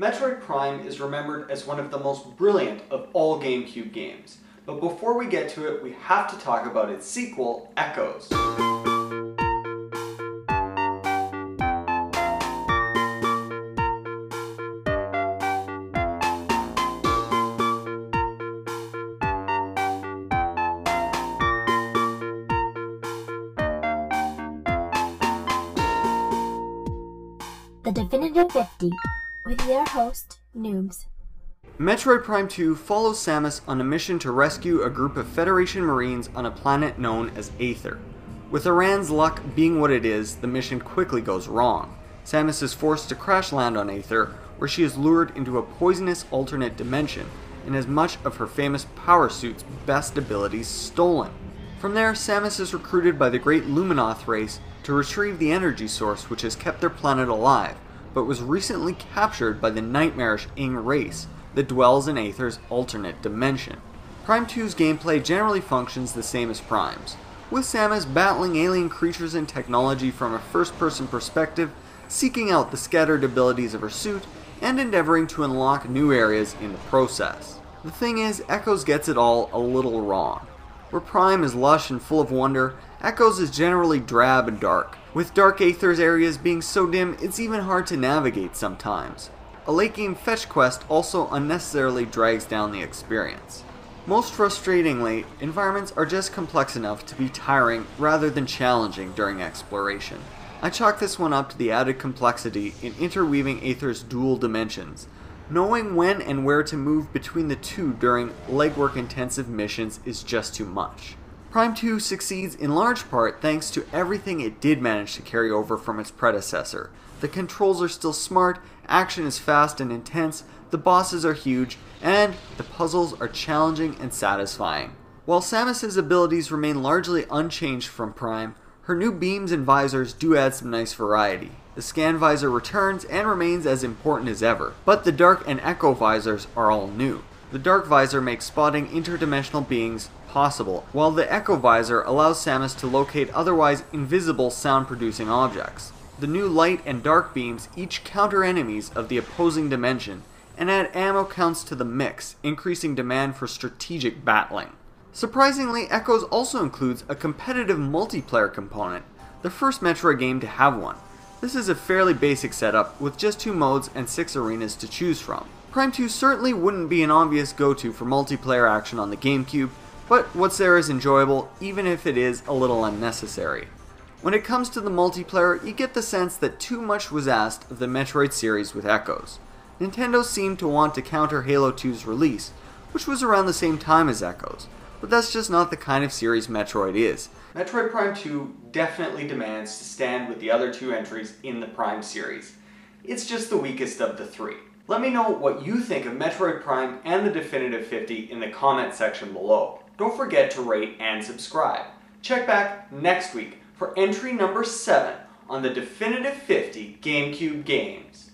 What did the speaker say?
Metroid Prime is remembered as one of the most brilliant of all GameCube games. But before we get to it, we have to talk about its sequel, Echoes. The Definitive 50 with your host, Newbs. Metroid Prime 2 follows Samus on a mission to rescue a group of Federation Marines on a planet known as Aether. With Aran's luck being what it is, the mission quickly goes wrong. Samus is forced to crash land on Aether, where she is lured into a poisonous alternate dimension and has much of her famous power suit's best abilities stolen. From there, Samus is recruited by the great Luminoth race to retrieve the energy source which has kept their planet alive, but was recently captured by the nightmarish Ing race that dwells in Aether's alternate dimension. Prime 2's gameplay generally functions the same as Prime's, with Samus battling alien creatures and technology from a first person perspective, seeking out the scattered abilities of her suit, and endeavoring to unlock new areas in the process. The thing is, Echoes gets it all a little wrong. Where Prime is lush and full of wonder, Echoes is generally drab and dark, with Dark Aether's areas being so dim it's even hard to navigate sometimes. A late game fetch quest also unnecessarily drags down the experience. Most frustratingly, environments are just complex enough to be tiring rather than challenging during exploration. I chalk this one up to the added complexity in interweaving Aether's dual dimensions. Knowing when and where to move between the two during legwork intensive missions is just too much. Prime 2 succeeds in large part thanks to everything it did manage to carry over from its predecessor. The controls are still smart, action is fast and intense, the bosses are huge, and the puzzles are challenging and satisfying. While Samus's abilities remain largely unchanged from Prime, her new beams and visors do add some nice variety. The scan visor returns and remains as important as ever, but the dark and echo visors are all new. The dark visor makes spotting interdimensional beings possible, while the echo visor allows Samus to locate otherwise invisible sound producing objects. The new light and dark beams each counter enemies of the opposing dimension and add ammo counts to the mix, increasing demand for strategic battling. Surprisingly, Echoes also includes a competitive multiplayer component, the first Metroid game to have one. This is a fairly basic setup with just two modes and six arenas to choose from. Prime 2 certainly wouldn't be an obvious go-to for multiplayer action on the GameCube, but what's there is enjoyable even if it is a little unnecessary. When it comes to the multiplayer, you get the sense that too much was asked of the Metroid series with Echoes. Nintendo seemed to want to counter Halo 2's release, which was around the same time as Echoes, but that's just not the kind of series Metroid is. Metroid Prime 2 definitely demands to stand with the other two entries in the Prime series. It's just the weakest of the three. Let me know what you think of Metroid Prime and the Definitive 50 in the comment section below. Don't forget to rate and subscribe. Check back next week for entry number 7 on the Definitive 50 GameCube games.